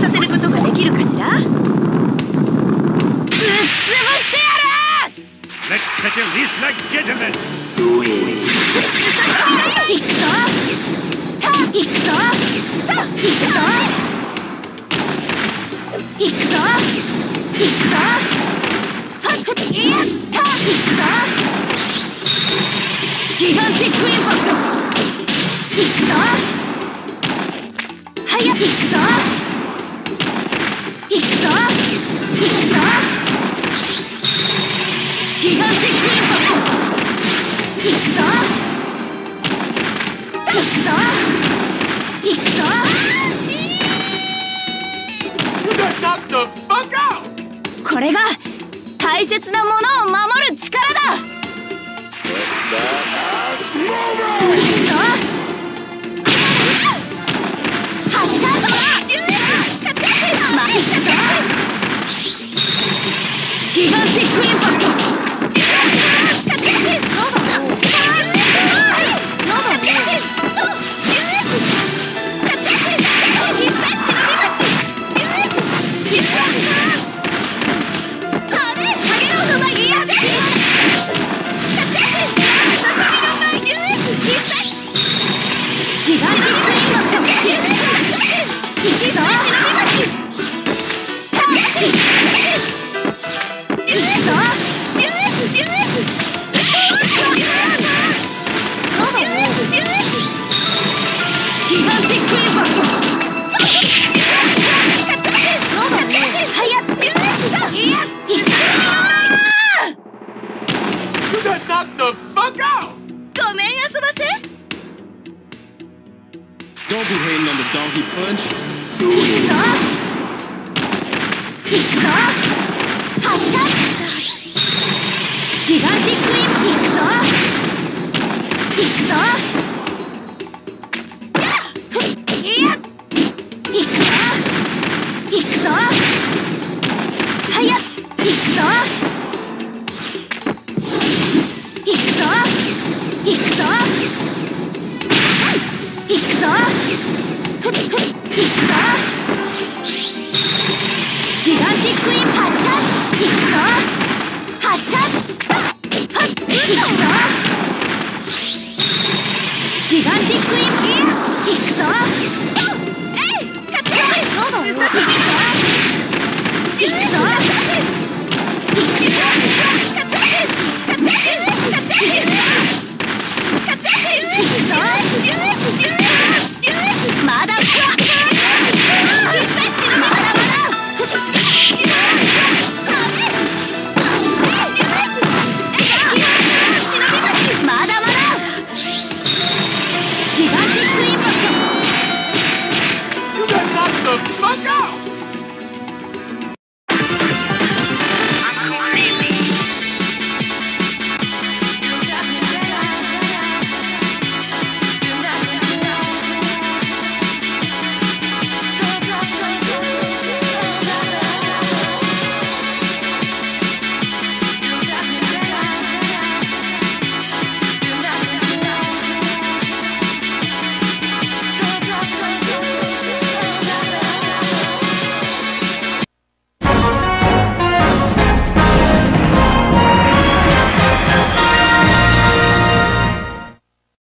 させることができるかしら？ぶっ潰してやる Let's settle this like gentlemen 行くぞた行くぞた行くぞ行くぞ行くぞはっいやった行くぞギガンティックインパクト行くぞはや行くぞ行くぞ行くぞギガンティックインパクト行くぞ行くぞ行くぞこれが大切なものを守る力だ行くぞ Don't be hating on the donkey punch. いや行くぞ。ギガティックインピどうだ。よ行